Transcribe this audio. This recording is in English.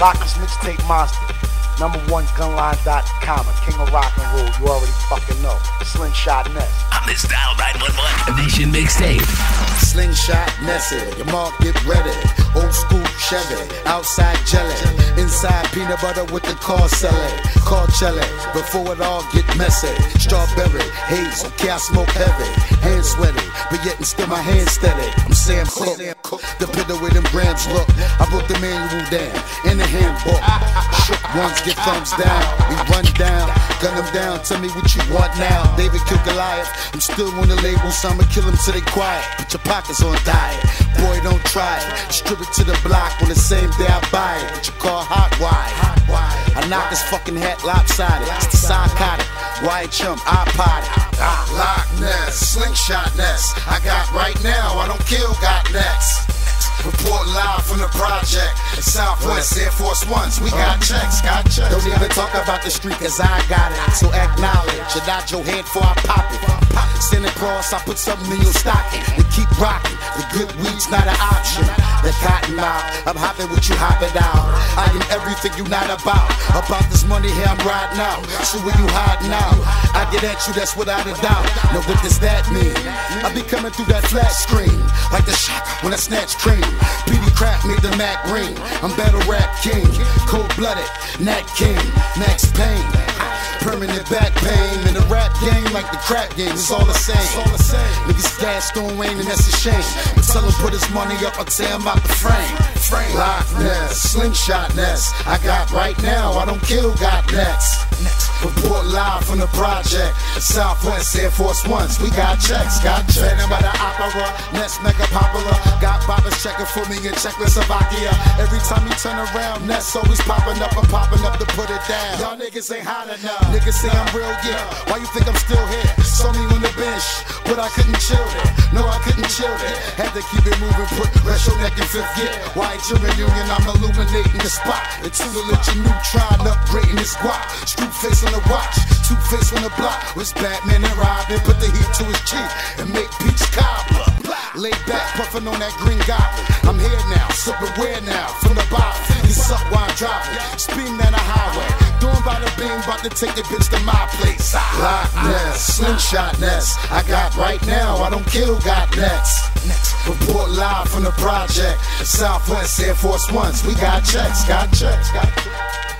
Lockers mixtape monster. Number one gunline.com. King of rock and roll. You already. Slingshot Ness. On this dial 911 Nation mixtape. Slingshot Nessie, your mark get ready. Old school Chevy, outside jelly, inside peanut butter with the car selling. Car jelly, before it all get messy. Strawberry, haze, okay I smoke heavy. Hands sweaty, but yet and still my hands steady. I'm Sam Cooke, the pitter with them grams look. I wrote the manual down in the handbook. Shook ones get thumbs down, we run down, gun them down. Tell me what you want now. David killed Goliath, I'm still on the label, so I'ma kill him till they quiet. Put your pockets on diet, boy don't try it. Strip it to the block on the same day I buy it. What you call hot wide. I knock his fucking hat lopsided. It's the psychotic. White chump, iPod. Ah, Loch Ness, slingshot Ness. I got right now, I don't kill, got next. Report live from the project. Southwest Air Force Ones, we got checks, got checks. Don't even talk about the street, cause I got it. So acknowledge, and nod your head before I pop it. Santa Claus, I put something in your stocking. And keep rocking. The good weed's not an option. The cotton mouth, I'm hopping with you, hopping out. I am everything you not about. About this money here, I'm riding out. So where you hiding now, I get at you, that's without a doubt. Now what does that mean? I be coming through that flat screen, like the shot when I snatch cream. PD crap made the Mac ring. I'm battle rap king, cold blooded, Nat King, Max Payne. Permanent back pain in the rap game, like the crap game, it's all the same. It's all the same. Niggas gas Stone Wayne, and that's a shame. But tell him put his money up, I tear him out the frame. Frame. Loch Ness, slingshot Ness. I got right now, I don't kill, got next. Report live from the project. Southwest Air Force Ones, we got checks, got checks. Better by the opera, Ness mega popular. Got bobbers checking for me in Czechoslovakia. Every time you turn around, Ness always popping up and popping up to put it down. Y'all niggas ain't hot enough. Niggas say I'm real, yeah. Why you think I'm still here? Saw me on the bench, but I couldn't chill it. No, I couldn't chill it. Had to keep it moving, put retro neck in fifth gear. White German Union, I'm illuminating the spot. It's to let your neutron upgrading this guap. Scoop face the watch, two face on the block. Was Batman and Robin, put the heat to his cheek and make peach cobbler. Lay back, puffing on that green goblin. I'm here now, sipping weird now, from the bottom. You suck while I'm driving, speeding down the highway. Doing by the bing, about to take the bitch to my place. Loch Ness, slingshot Ness. I got right now, I don't kill, got next. Report live from the project. Southwest Air Force Ones, we got checks, got checks, got checks.